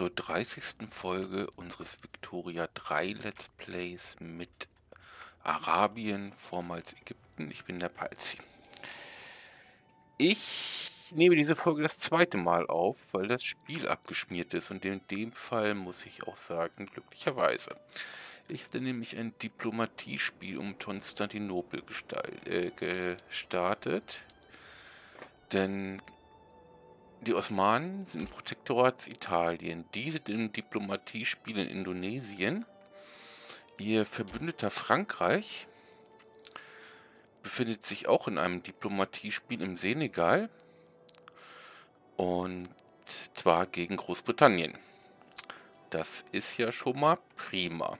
zur 30. Folge unseres Victoria 3 Let's Plays mit Arabien, vormals Ägypten. Ich bin der Palzi. Ich nehme diese Folge das zweite Mal auf, weil das Spiel abgeschmiert ist und in dem Fall muss ich auch sagen, glücklicherweise. Ich hatte nämlich ein Diplomatiespiel um Konstantinopel äh, gestartet, denn die Osmanen sind Protektorat Italien. Die sind im Diplomatiespiel in Indonesien. Ihr Verbündeter Frankreich befindet sich auch in einem Diplomatiespiel im Senegal. Und zwar gegen Großbritannien. Das ist ja schon mal prima.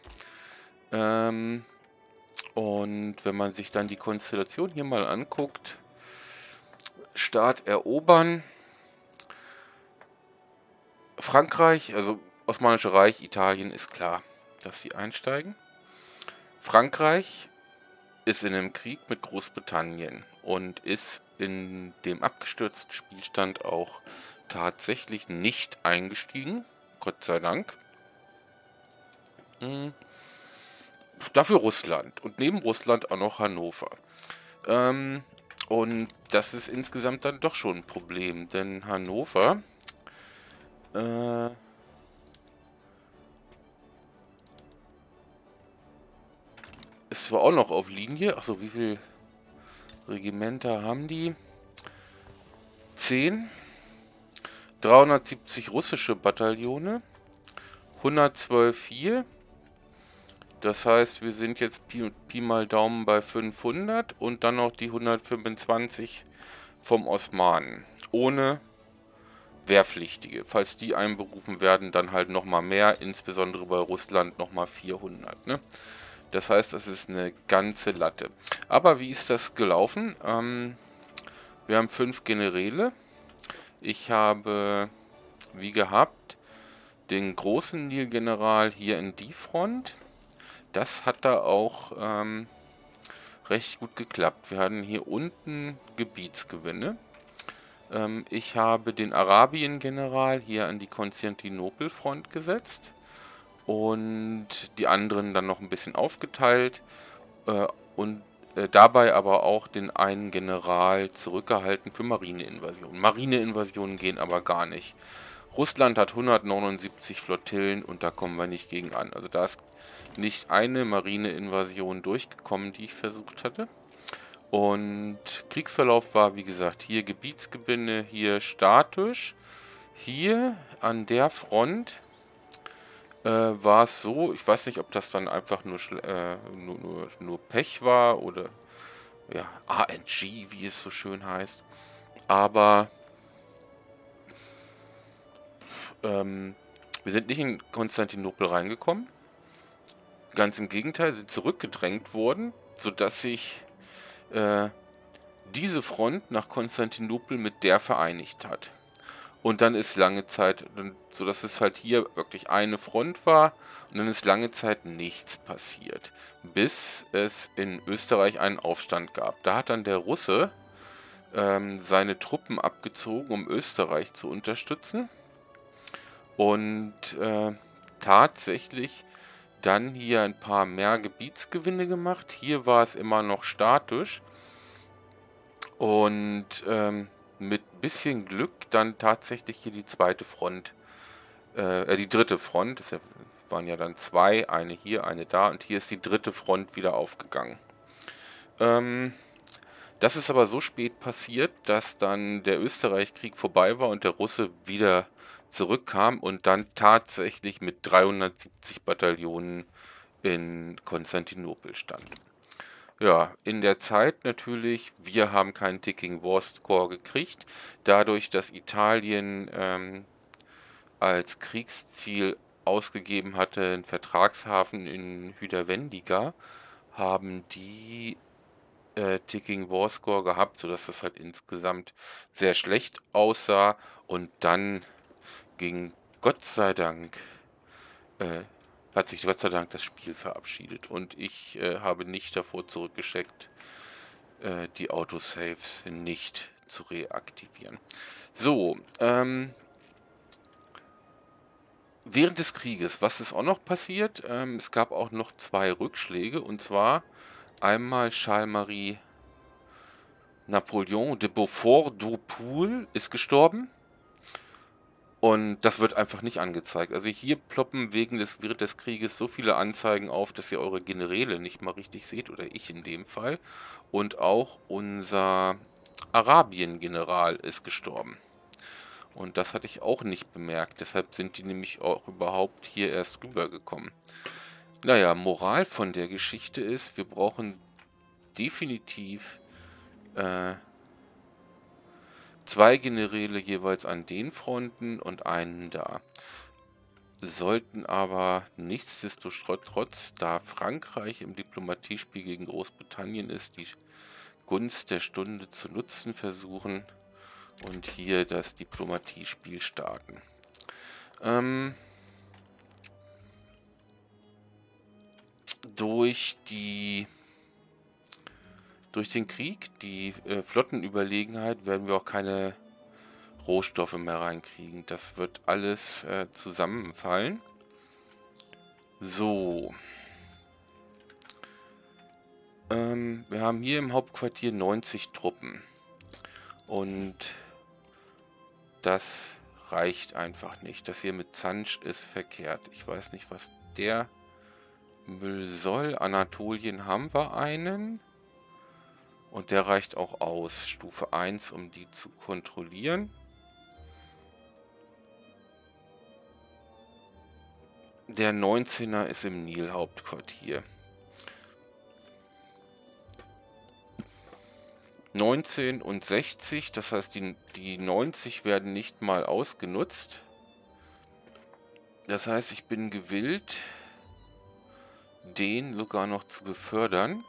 Ähm, und wenn man sich dann die Konstellation hier mal anguckt, Staat erobern, Frankreich, also Osmanische Reich, Italien ist klar, dass sie einsteigen. Frankreich ist in einem Krieg mit Großbritannien und ist in dem abgestürzten Spielstand auch tatsächlich nicht eingestiegen. Gott sei Dank. Hm. Dafür Russland und neben Russland auch noch Hannover. Ähm, und das ist insgesamt dann doch schon ein Problem, denn Hannover äh. Ist zwar auch noch auf Linie. Achso, wie viele Regimenter haben die? 10. 370 russische Bataillone. 112 hier. Das heißt, wir sind jetzt Pi, Pi, mal Daumen bei 500 und dann noch die 125 vom Osmanen. Ohne Wehrpflichtige. Falls die einberufen werden, dann halt nochmal mehr, insbesondere bei Russland nochmal 400. Ne? Das heißt, das ist eine ganze Latte. Aber wie ist das gelaufen? Ähm, wir haben fünf Generäle. Ich habe, wie gehabt, den großen Nilgeneral hier in die Front. Das hat da auch ähm, recht gut geklappt. Wir hatten hier unten Gebietsgewinne. Ähm, ich habe den Arabien-General hier an die Konstantinopel-Front gesetzt und die anderen dann noch ein bisschen aufgeteilt äh, und äh, dabei aber auch den einen General zurückgehalten für Marineinvasionen. Marineinvasionen gehen aber gar nicht. Russland hat 179 Flottillen und da kommen wir nicht gegen an. Also da ist nicht eine Marineinvasion durchgekommen, die ich versucht hatte. Und Kriegsverlauf war, wie gesagt, hier Gebietsgebinde, hier statisch. Hier an der Front äh, war es so, ich weiß nicht, ob das dann einfach nur, äh, nur, nur, nur Pech war oder ja, ANG, wie es so schön heißt. Aber ähm, wir sind nicht in Konstantinopel reingekommen. Ganz im Gegenteil, sind zurückgedrängt worden, sodass sich äh, diese Front nach Konstantinopel mit der vereinigt hat. Und dann ist lange Zeit, so dass es halt hier wirklich eine Front war, und dann ist lange Zeit nichts passiert, bis es in Österreich einen Aufstand gab. Da hat dann der Russe ähm, seine Truppen abgezogen, um Österreich zu unterstützen. Und äh, tatsächlich dann hier ein paar mehr Gebietsgewinne gemacht. Hier war es immer noch statisch. Und ähm, mit bisschen Glück dann tatsächlich hier die zweite Front, äh, äh die dritte Front. Es waren ja dann zwei, eine hier, eine da. Und hier ist die dritte Front wieder aufgegangen. Ähm, das ist aber so spät passiert, dass dann der Österreich-Krieg vorbei war und der Russe wieder zurückkam und dann tatsächlich mit 370 Bataillonen in Konstantinopel stand. Ja, in der Zeit natürlich, wir haben keinen Ticking War Score gekriegt, dadurch, dass Italien ähm, als Kriegsziel ausgegeben hatte, einen Vertragshafen in Hüderwendiga, haben die äh, Ticking War Score gehabt, sodass das halt insgesamt sehr schlecht aussah und dann ging Gott sei Dank, äh, hat sich Gott sei Dank das Spiel verabschiedet. Und ich äh, habe nicht davor zurückgeschickt, äh, die Autosaves nicht zu reaktivieren. So, ähm, Während des Krieges, was ist auch noch passiert? Ähm, es gab auch noch zwei Rückschläge und zwar einmal Charles-Marie Napoleon de Beaufort d'Aupoul ist gestorben. Und das wird einfach nicht angezeigt. Also hier ploppen wegen des, während des Krieges so viele Anzeigen auf, dass ihr eure Generäle nicht mal richtig seht, oder ich in dem Fall. Und auch unser Arabien-General ist gestorben. Und das hatte ich auch nicht bemerkt. Deshalb sind die nämlich auch überhaupt hier erst rübergekommen. Naja, Moral von der Geschichte ist, wir brauchen definitiv äh, zwei Generäle jeweils an den Fronten und einen da. Sollten aber nichtsdestotrotz, da Frankreich im Diplomatiespiel gegen Großbritannien ist, die Gunst der Stunde zu nutzen versuchen und hier das Diplomatiespiel starten. Ähm, durch die durch den Krieg, die äh, Flottenüberlegenheit, werden wir auch keine Rohstoffe mehr reinkriegen. Das wird alles äh, zusammenfallen. So. Ähm, wir haben hier im Hauptquartier 90 Truppen. Und das reicht einfach nicht. Das hier mit Zansch ist verkehrt. Ich weiß nicht, was der Müll soll. Anatolien haben wir einen. Und der reicht auch aus. Stufe 1, um die zu kontrollieren. Der 19er ist im Nil-Hauptquartier. 19 und 60, das heißt die, die 90 werden nicht mal ausgenutzt. Das heißt, ich bin gewillt, den sogar noch zu befördern.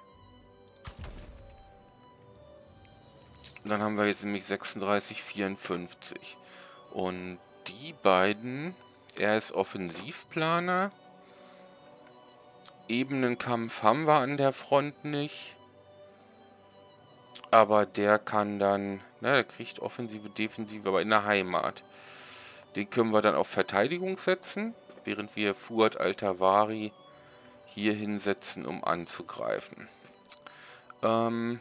Dann haben wir jetzt nämlich 36, 54. Und die beiden, er ist Offensivplaner. Ebenenkampf haben wir an der Front nicht. Aber der kann dann, na, der kriegt Offensive, Defensive, aber in der Heimat. Den können wir dann auf Verteidigung setzen, während wir Fuad Altavari hier hinsetzen, um anzugreifen. Ähm,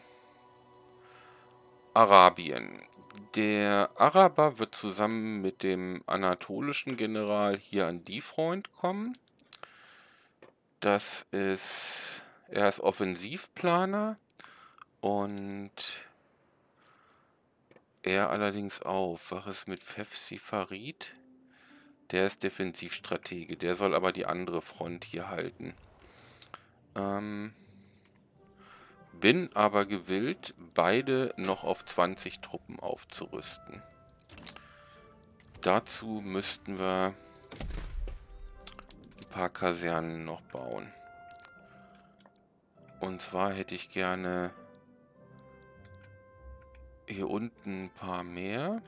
Arabien. Der Araber wird zusammen mit dem anatolischen General hier an die Freund kommen. Das ist, er ist Offensivplaner und er allerdings auf. Was ist mit Fefsi Farid? Der ist Defensivstratege, der soll aber die andere Front hier halten. Ähm, bin aber gewillt, beide noch auf 20 Truppen aufzurüsten. Dazu müssten wir ein paar Kasernen noch bauen. Und zwar hätte ich gerne hier unten ein paar mehr.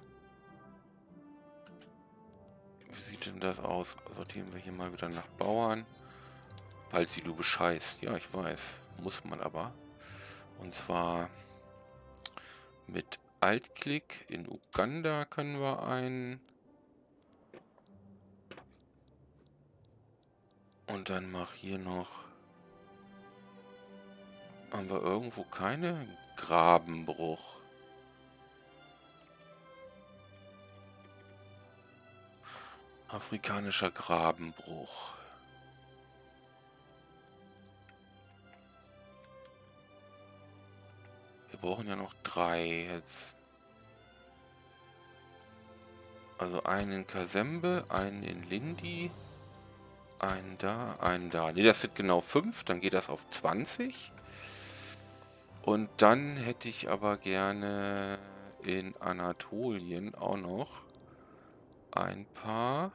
Wie sieht denn das aus? Sortieren wir hier mal wieder nach Bauern. Falls du bescheißt. Ja, ich weiß. Muss man aber. Und zwar mit Altklick. In Uganda können wir einen. Und dann mach hier noch... Haben wir irgendwo keine Grabenbruch? Afrikanischer Grabenbruch. Brauchen ja noch drei jetzt. Also einen in Kasembe, einen in Lindi, einen da, einen da. Ne, das sind genau fünf, dann geht das auf 20. Und dann hätte ich aber gerne in Anatolien auch noch ein paar.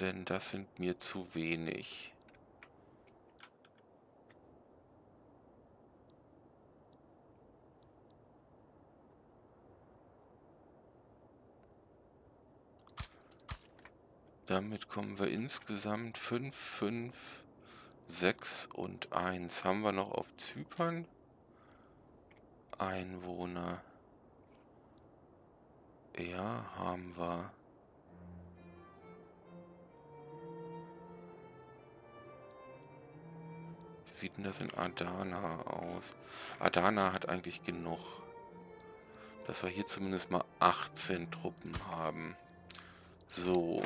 Denn das sind mir zu wenig. Damit kommen wir insgesamt 5, 5, 6 und 1. Haben wir noch auf Zypern? Einwohner. Ja, haben wir. Wie sieht denn das in Adana aus? Adana hat eigentlich genug. Dass wir hier zumindest mal 18 Truppen haben. So.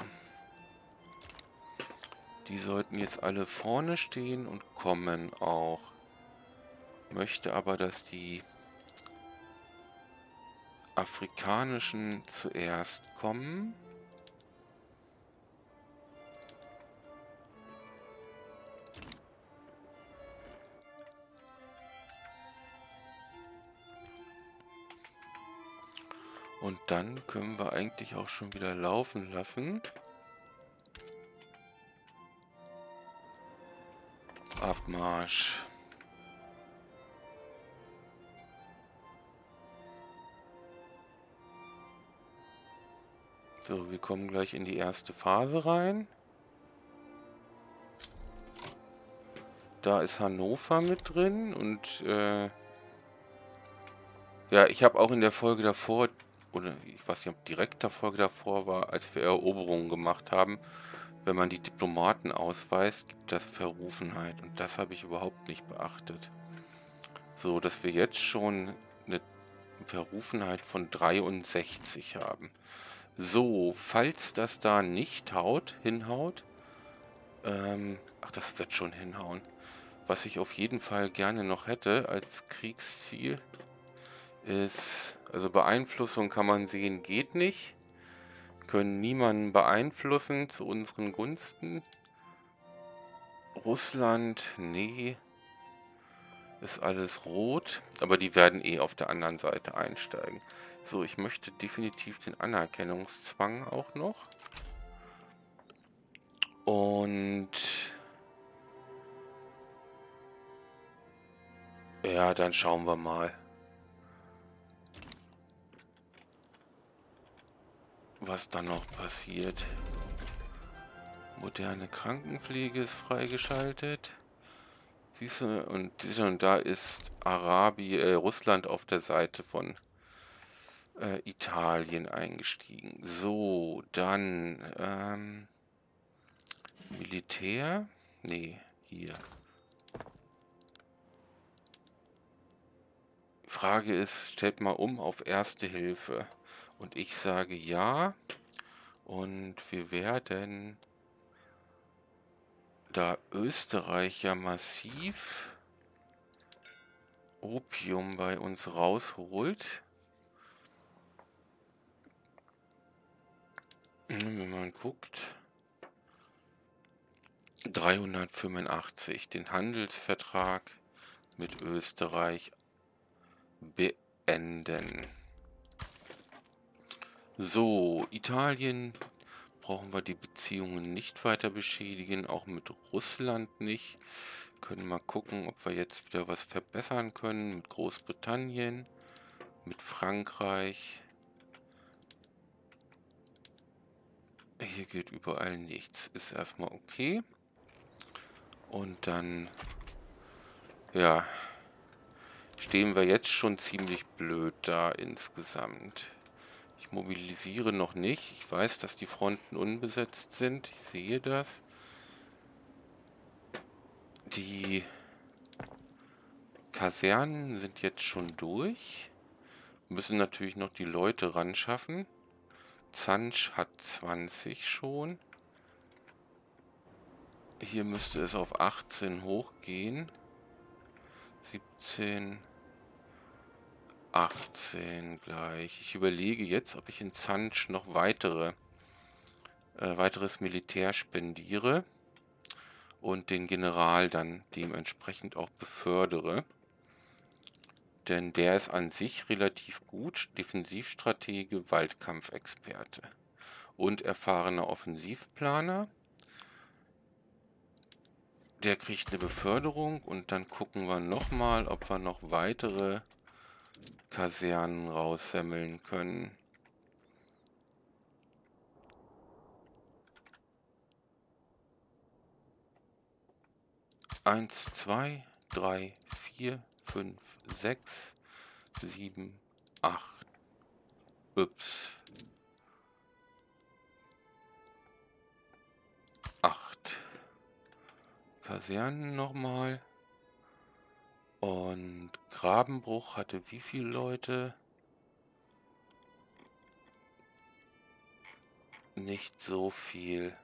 Die sollten jetzt alle vorne stehen und kommen auch. Möchte aber, dass die afrikanischen zuerst kommen. Und dann können wir eigentlich auch schon wieder laufen lassen. Abmarsch. So, wir kommen gleich in die erste Phase rein. Da ist Hannover mit drin und äh, ja, ich habe auch in der Folge davor oder ich weiß nicht, ob direkt der Folge davor war, als wir Eroberungen gemacht haben, wenn man die Diplomaten ausweist, gibt das Verrufenheit. Und das habe ich überhaupt nicht beachtet. So, dass wir jetzt schon eine Verrufenheit von 63 haben. So, falls das da nicht haut, hinhaut, ähm, ach, das wird schon hinhauen. Was ich auf jeden Fall gerne noch hätte als Kriegsziel, ist, also Beeinflussung kann man sehen, geht nicht. Können niemanden beeinflussen zu unseren Gunsten. Russland, nee. Ist alles rot, aber die werden eh auf der anderen Seite einsteigen. So, ich möchte definitiv den Anerkennungszwang auch noch. Und... Ja, dann schauen wir mal. Was dann noch passiert. Moderne Krankenpflege ist freigeschaltet. Siehst du, und, und da ist Arabien, äh, Russland auf der Seite von äh, Italien eingestiegen. So, dann ähm, Militär. Nee, hier. Frage ist, stellt mal um auf Erste Hilfe. Und ich sage ja. Und wir werden, da Österreich ja massiv Opium bei uns rausholt, wenn man guckt, 385 den Handelsvertrag mit Österreich beenden. So, Italien brauchen wir die Beziehungen nicht weiter beschädigen, auch mit Russland nicht. Können mal gucken, ob wir jetzt wieder was verbessern können mit Großbritannien, mit Frankreich. Hier geht überall nichts. Ist erstmal okay. Und dann, ja, stehen wir jetzt schon ziemlich blöd da insgesamt. Ich mobilisiere noch nicht. Ich weiß, dass die Fronten unbesetzt sind. Ich sehe das. Die Kasernen sind jetzt schon durch. Müssen natürlich noch die Leute ran schaffen. Zansch hat 20 schon. Hier müsste es auf 18 hochgehen. 17... 18 gleich. Ich überlege jetzt, ob ich in Zansch noch weitere, äh, weiteres Militär spendiere und den General dann dementsprechend auch befördere. Denn der ist an sich relativ gut, Defensivstratege, Waldkampfexperte und erfahrener Offensivplaner. Der kriegt eine Beförderung und dann gucken wir nochmal, ob wir noch weitere Kasernen raussemmeln können. Eins, zwei, drei, vier, fünf, sechs, sieben, acht. Ups. Acht. Kasernen nochmal. Und Grabenbruch hatte wie viele Leute? Nicht so viel.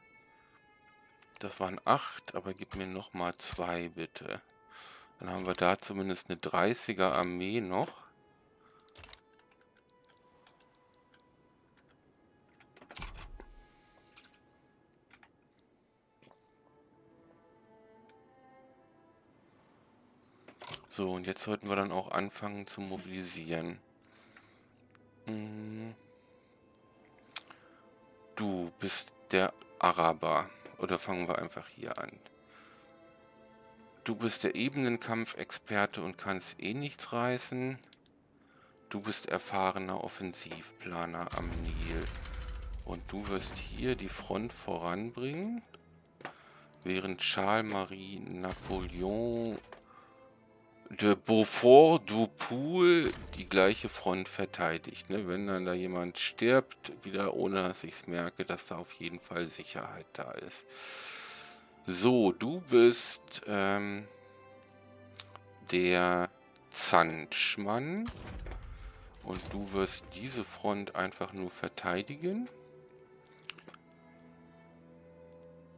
Das waren acht, aber gib mir noch mal zwei, bitte. Dann haben wir da zumindest eine 30er Armee noch. So, und jetzt sollten wir dann auch anfangen zu mobilisieren. Hm. Du bist der Araber. Oder fangen wir einfach hier an. Du bist der Ebenenkampfexperte und kannst eh nichts reißen. Du bist erfahrener Offensivplaner am Nil. Und du wirst hier die Front voranbringen. Während Charles-Marie Napoleon de Beaufort du Pool die gleiche Front verteidigt. Ne? Wenn dann da jemand stirbt, wieder ohne dass ich es merke, dass da auf jeden Fall Sicherheit da ist. So, du bist ähm, der Zanschmann und du wirst diese Front einfach nur verteidigen.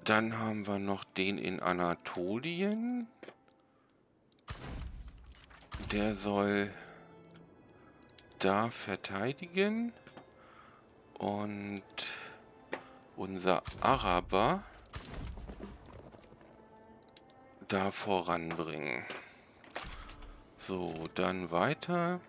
Dann haben wir noch den in Anatolien. Der soll da verteidigen. Und unser Araber da voranbringen. So, dann weiter.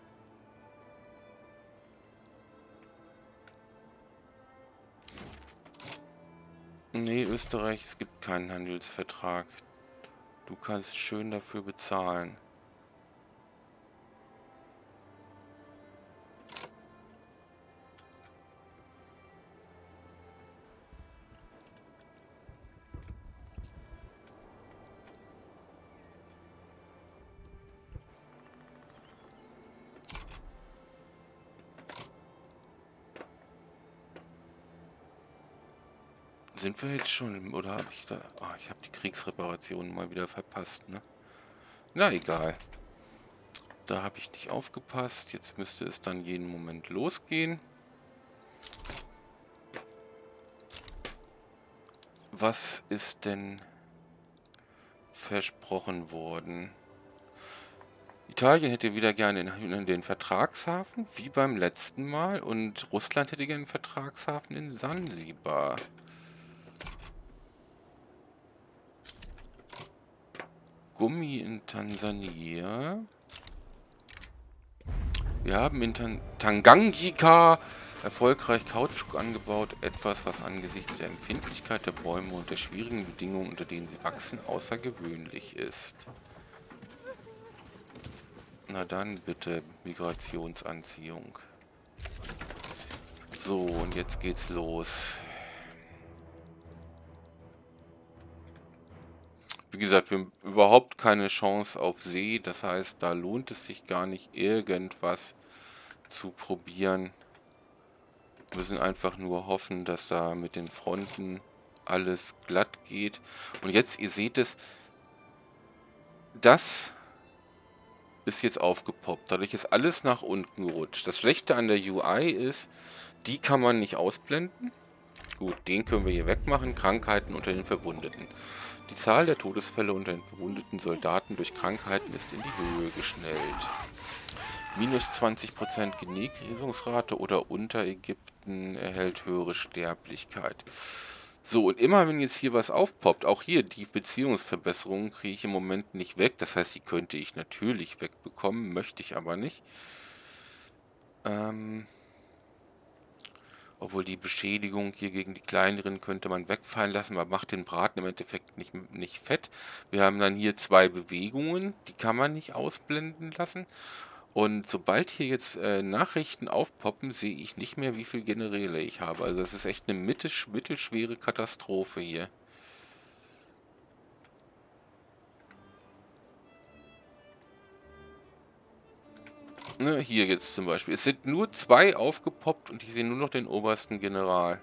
Nee, Österreich, es gibt keinen Handelsvertrag. Du kannst schön dafür bezahlen. Wir jetzt schon, oder habe ich da... Oh, ich habe die Kriegsreparationen mal wieder verpasst, ne? Na, egal. Da habe ich nicht aufgepasst. Jetzt müsste es dann jeden Moment losgehen. Was ist denn versprochen worden? Italien hätte wieder gerne in den Vertragshafen, wie beim letzten Mal. Und Russland hätte gerne einen Vertragshafen in Sansibar. Gummi in Tansania. Wir haben in Tan Tanganyika erfolgreich Kautschuk angebaut. Etwas, was angesichts der Empfindlichkeit der Bäume und der schwierigen Bedingungen, unter denen sie wachsen, außergewöhnlich ist. Na dann bitte Migrationsanziehung. So, und jetzt geht's los. Wie gesagt, wir haben überhaupt keine Chance auf See. Das heißt, da lohnt es sich gar nicht, irgendwas zu probieren. Wir müssen einfach nur hoffen, dass da mit den Fronten alles glatt geht. Und jetzt, ihr seht es, das ist jetzt aufgepoppt. Dadurch ist alles nach unten gerutscht. Das Schlechte an der UI ist, die kann man nicht ausblenden. Gut, den können wir hier wegmachen. Krankheiten unter den Verwundeten. Die Zahl der Todesfälle unter den verwundeten Soldaten durch Krankheiten ist in die Höhe geschnellt. Minus 20% Genesungsrate oder unter Ägypten erhält höhere Sterblichkeit. So, und immer wenn jetzt hier was aufpoppt, auch hier die Beziehungsverbesserungen kriege ich im Moment nicht weg. Das heißt, die könnte ich natürlich wegbekommen, möchte ich aber nicht. Ähm, obwohl die Beschädigung hier gegen die kleineren könnte man wegfallen lassen, aber macht den Braten im Endeffekt nicht, nicht fett. Wir haben dann hier zwei Bewegungen, die kann man nicht ausblenden lassen. Und sobald hier jetzt äh, Nachrichten aufpoppen, sehe ich nicht mehr, wie viele Generäle ich habe. Also das ist echt eine mittelschwere Katastrophe hier. Ne, hier jetzt zum Beispiel. Es sind nur zwei aufgepoppt und ich sehe nur noch den obersten General.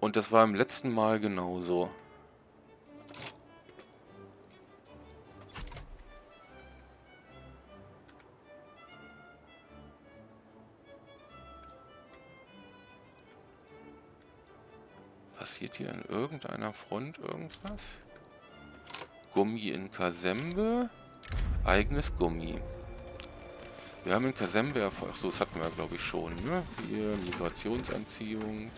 Und das war im letzten Mal genauso. Passiert hier an irgendeiner Front irgendwas? Gummi in Kasembe? Eigenes Gummi. Wir haben in Kasembe Erfolg. So, das hatten wir, glaube ich, schon. Ne? Hier, Migrationsanziehung.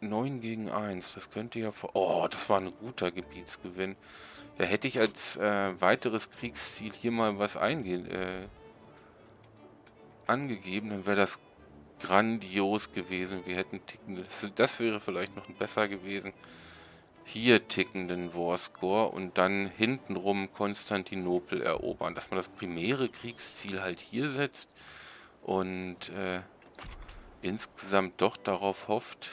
9 gegen 1. Das könnte ja vor... Oh, das war ein guter Gebietsgewinn. Da hätte ich als äh, weiteres Kriegsziel hier mal was eingehen, äh, angegeben. Dann wäre das grandios gewesen. Wir hätten tickende... Das, wäre vielleicht noch besser gewesen. Hier tickenden Warscore und dann hintenrum Konstantinopel erobern. Dass man das primäre Kriegsziel halt hier setzt und äh, insgesamt doch darauf hofft,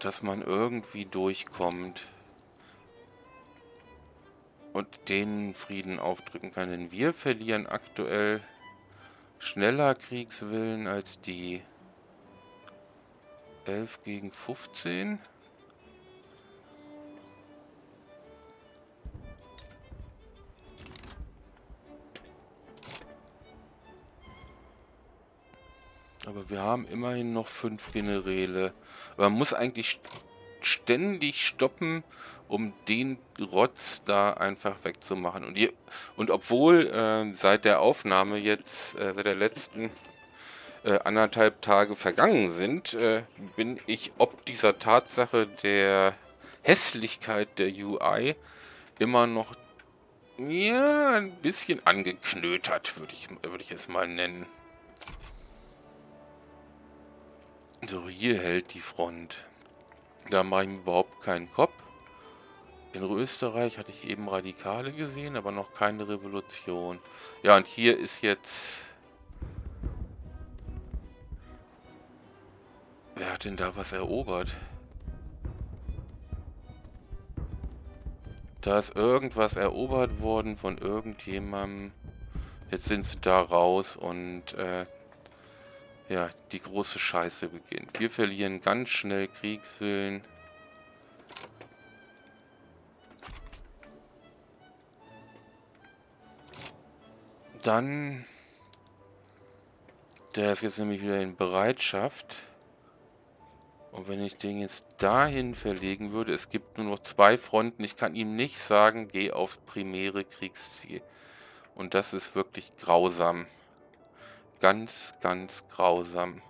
dass man irgendwie durchkommt und den Frieden aufdrücken kann. Denn wir verlieren aktuell schneller Kriegswillen als die 11 gegen 15. Aber wir haben immerhin noch fünf Generäle. Man muss eigentlich ständig stoppen, um den Rotz da einfach wegzumachen. Und, die, und obwohl äh, seit der Aufnahme jetzt, äh, seit der letzten äh, anderthalb Tage vergangen sind, äh, bin ich ob dieser Tatsache der Hässlichkeit der UI immer noch ja, ein bisschen angeknötert, würde ich, würd ich es mal nennen. So, hier hält die Front. Da mache ich mir überhaupt keinen Kopf. In Österreich hatte ich eben Radikale gesehen, aber noch keine Revolution. Ja, und hier ist jetzt... Wer hat denn da was erobert? Da ist irgendwas erobert worden von irgendjemandem. Jetzt sind sie da raus und äh, ja, die große Scheiße beginnt. Wir verlieren ganz schnell Kriegswillen. Dann, der ist jetzt nämlich wieder in Bereitschaft. Und wenn ich den jetzt dahin verlegen würde, es gibt nur noch zwei Fronten, ich kann ihm nicht sagen, geh aufs primäre Kriegsziel. Und das ist wirklich grausam ganz, ganz grausam.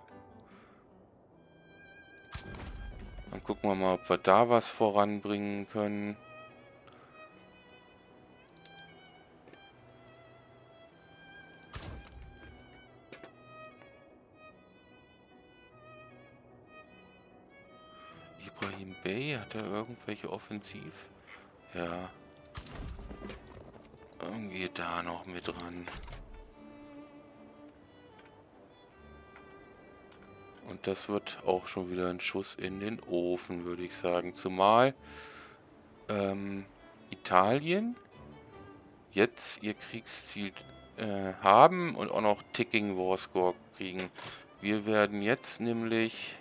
Dann gucken wir mal, ob wir da was voranbringen können. Ibrahim Bey, hat er irgendwelche Offensiv? Ja. Irgendwie da noch mit dran. Das wird auch schon wieder ein Schuss in den Ofen, würde ich sagen. Zumal ähm, Italien jetzt ihr Kriegsziel äh, haben und auch noch Ticking War Score kriegen. Wir werden jetzt nämlich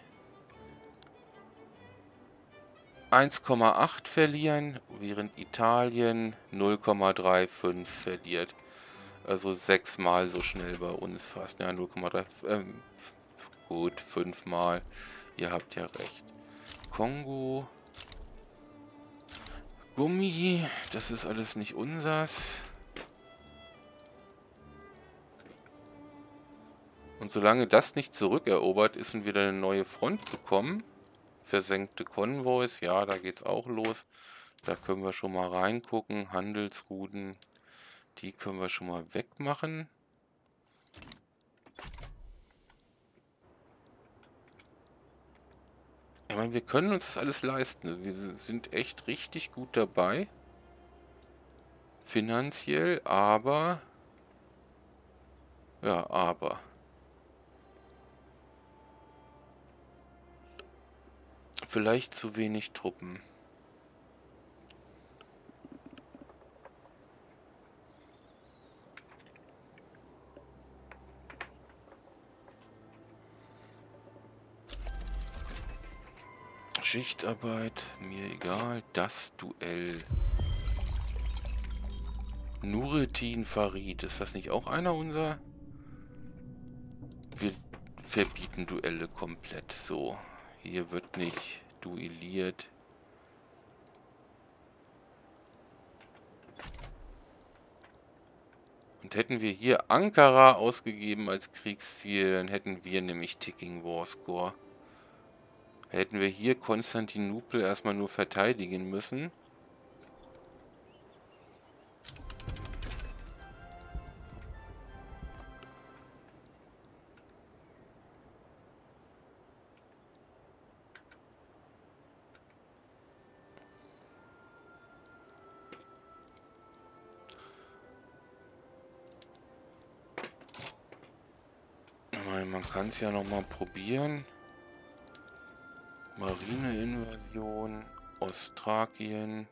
1,8 verlieren, während Italien 0,35 verliert. Also sechsmal so schnell bei uns fast. Ja, 0,3. Ähm, Gut, fünfmal. Ihr habt ja recht. Kongo. Gummi. Das ist alles nicht unsers. Und solange das nicht zurückerobert ist und wir eine neue Front bekommen, versenkte Konvois, ja, da geht's auch los. Da können wir schon mal reingucken. Handelsrouten, die können wir schon mal wegmachen. Ich meine, wir können uns das alles leisten. Wir sind echt richtig gut dabei. Finanziell, aber... Ja, aber... Vielleicht zu wenig Truppen. Schichtarbeit, mir egal. Das Duell. Nuretin Farid, ist das nicht auch einer unserer? Wir verbieten Duelle komplett. So, hier wird nicht duelliert. Und hätten wir hier Ankara ausgegeben als Kriegsziel, dann hätten wir nämlich Ticking War Score. Hätten wir hier Konstantinopel erstmal nur verteidigen müssen. Man kann es ja noch mal probieren. Marineinvasion, Ostrakien.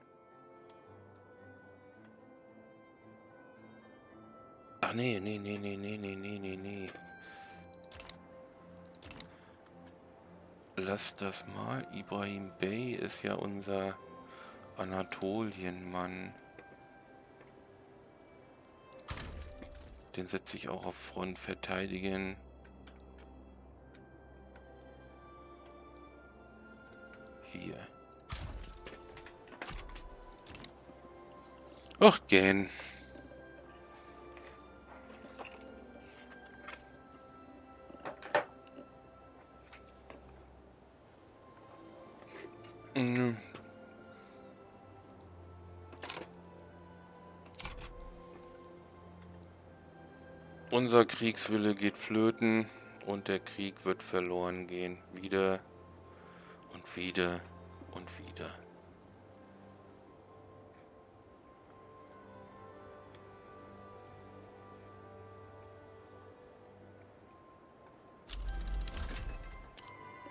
Ach nee, nee, nee, nee, nee, nee, nee, nee, nee. Lass das mal. Ibrahim Bey ist ja unser Anatolienmann. Den setze ich auch auf Front verteidigen. Hier. Ach, gähn. Mhm. Unser Kriegswille geht flöten und der Krieg wird verloren gehen. Wieder und wieder und wieder.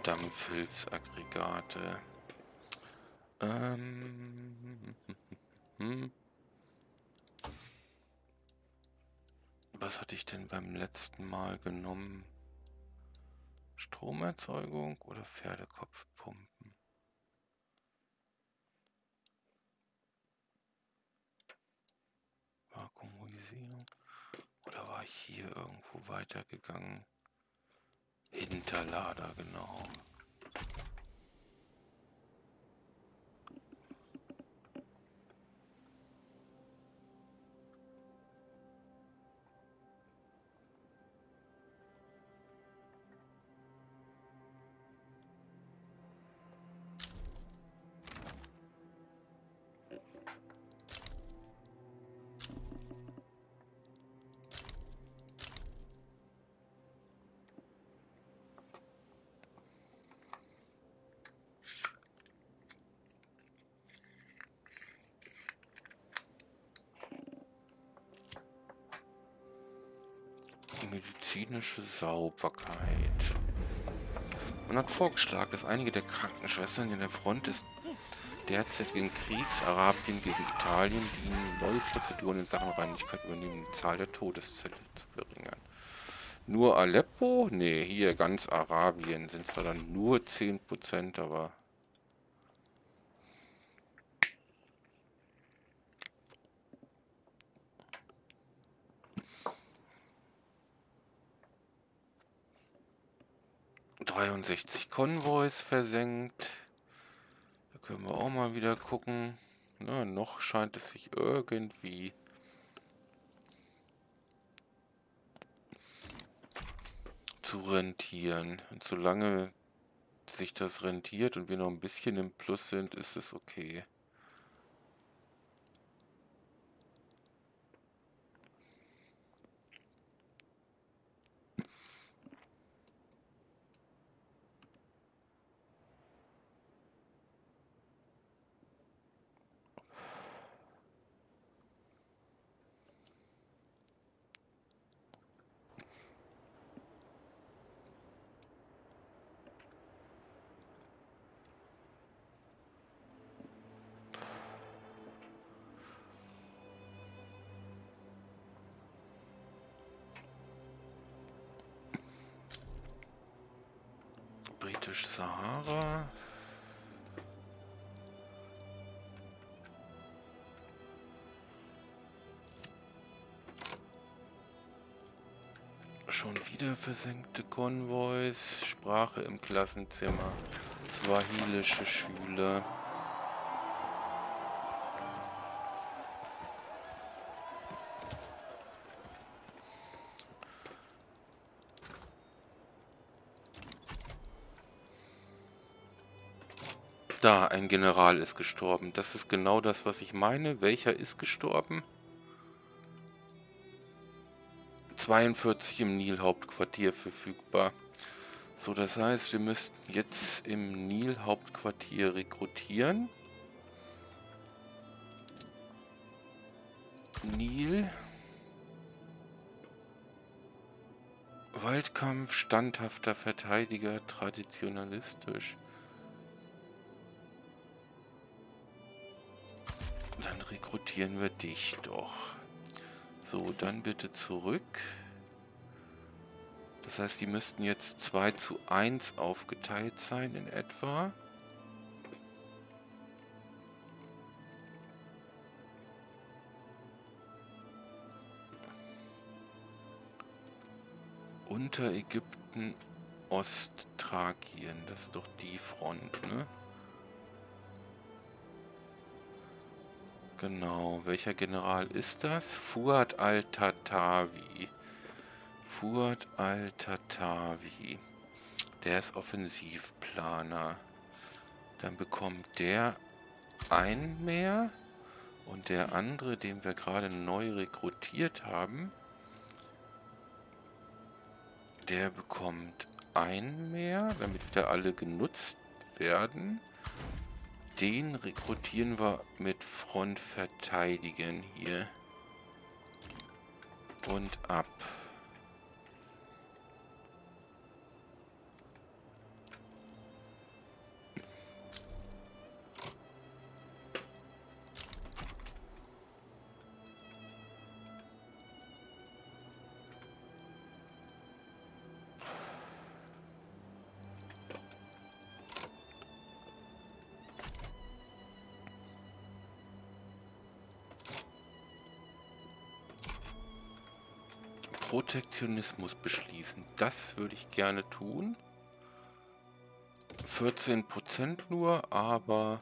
Dampfhilfsaggregate. Ähm. Was hatte ich denn beim letzten Mal genommen? Stromerzeugung oder Pferdekopfpumpen? Vakuumisierung. Oder hier irgendwo weitergegangen? Hinterlader, genau. 'Medizinische Sauberkeit'. Man hat vorgeschlagen, dass einige der Krankenschwestern, an der Front des derzeitigen Kriegs Arabien gegen Italien dienen, neue Prozeduren in Sachen Reinigkeit übernehmen, die Zahl der Todeszelle zu verringern. Nur Aleppo? Ne, hier ganz Arabien sind zwar dann nur 10%, aber 63 Konvois versenkt. Da können wir auch mal wieder gucken. Na, noch scheint es sich irgendwie zu rentieren. Und solange sich das rentiert und wir noch ein bisschen im Plus sind, ist es okay. Versenkte Konvois. Sprache im Klassenzimmer. Swahilische Schüler. Da, ein General ist gestorben. Das ist genau das, was ich meine. Welcher ist gestorben? 42 im Nil-Hauptquartier verfügbar. So, das heißt, wir müssten jetzt im Nil-Hauptquartier rekrutieren. Nil. Waldkampf, standhafter Verteidiger, traditionalistisch. Dann rekrutieren wir dich doch. So, dann bitte zurück. Das heißt, die müssten jetzt 2 zu 1 aufgeteilt sein in etwa. Unterägypten, Ostthrakien, das ist doch die Front, ne? Genau, welcher General ist das? Fuad al-Tatavi. Fuad al-Tatavi. Der ist Offensivplaner. Dann bekommt der ein mehr. Und der andere, den wir gerade neu rekrutiert haben, der bekommt ein mehr, damit wieder alle genutzt werden. Den rekrutieren wir mit Front verteidigen hier. Und ab. Protektionismus beschließen. Das würde ich gerne tun. 14% nur, aber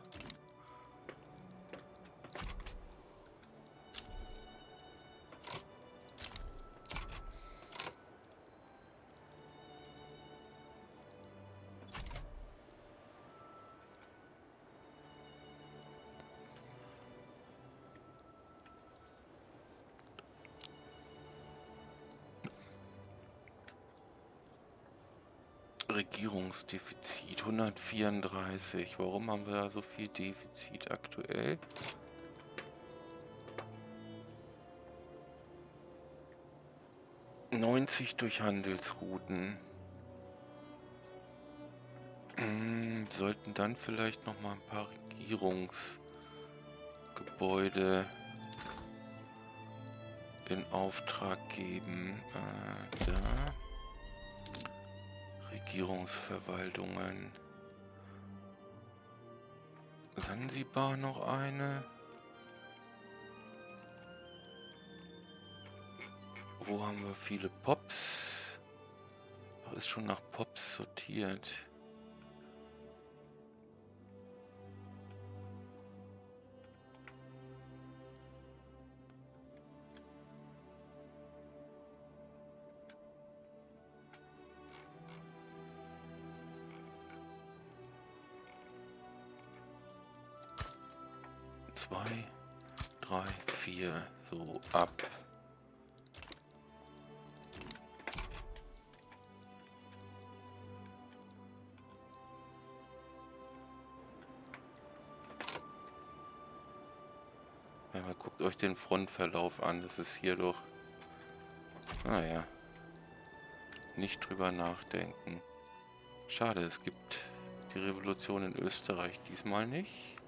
Regierungsdefizit 134. Warum haben wir da so viel Defizit aktuell? Neunzig durch Handelsrouten. Hm, sollten dann vielleicht noch mal ein paar Regierungsgebäude in Auftrag geben. Äh, da. Regierungsverwaltungen. Sansibar noch eine. Wo haben wir viele Pops? Ist schon nach Pops sortiert. Den Frontverlauf an, das ist hier doch... Naja. Nicht drüber nachdenken. Schade, es gibt die Revolution in Österreich diesmal nicht.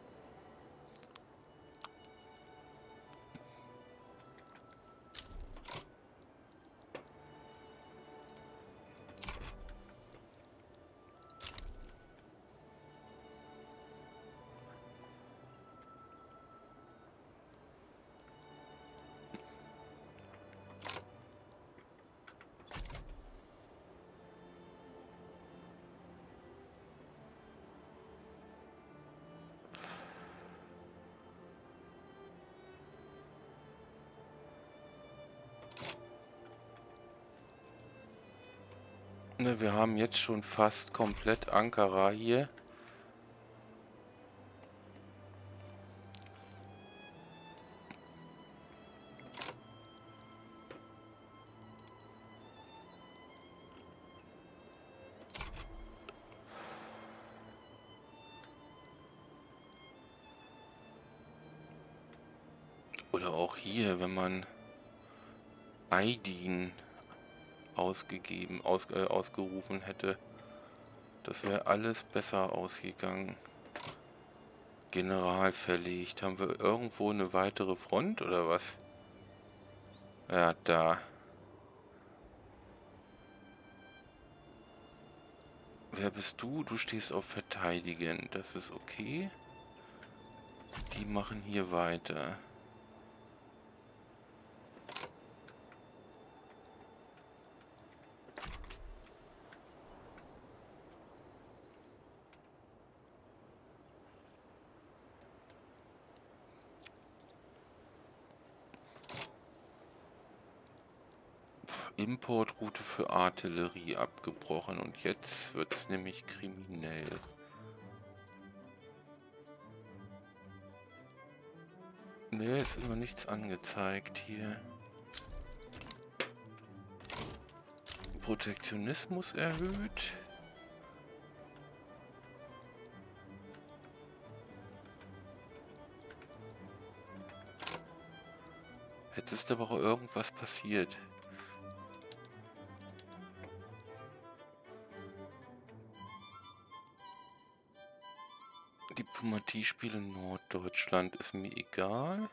Ne, wir haben jetzt schon fast komplett Ankara hier. Ausgegeben, aus, äh, ausgerufen hätte. Das wäre alles besser ausgegangen. General verlegt. Haben wir irgendwo eine weitere Front oder was? Ja, da. Wer bist du? Du stehst auf Verteidigen. Das ist okay. Die machen hier weiter. Importroute für Artillerie abgebrochen und jetzt wird es nämlich kriminell. Ne, ist immer nichts angezeigt hier. Protektionismus erhöht. Jetzt ist aber auch irgendwas passiert. Diplomatiespiele Norddeutschland ist mir egal.